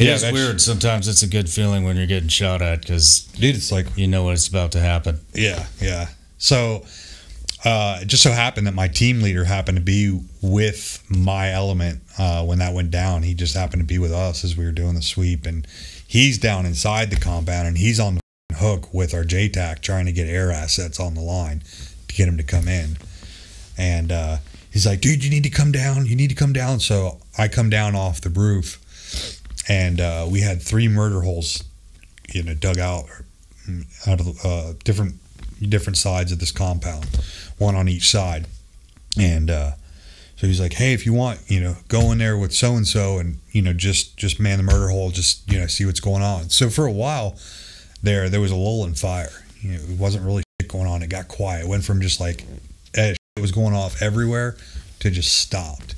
It Yeah, is weird. Sometimes it's a good feeling when you're getting shot at because dude, it's like you know what's about to happen. Yeah, yeah. So uh, it just so happened that my team leader happened to be with my element uh, when that went down. He just happened to be with us as we were doing the sweep, and he's down inside the compound and he's on the hook with our JTAC trying to get air assets on the line to get him to come in. And uh, he's like, dude, you need to come down. You need to come down. So I come down off the roof, and uh, we had three murder holes, you know, dug out out of uh, different different sides of this compound, one on each side. And uh, so he's like, "Hey, if you want, you know, go in there with so and so, and you know, just just man the murder hole, just you know, see what's going on." So for a while, there there was a lull in fire. You know, it wasn't really going on. It got quiet. It went from just like eh, it was going off everywhere to just stopped.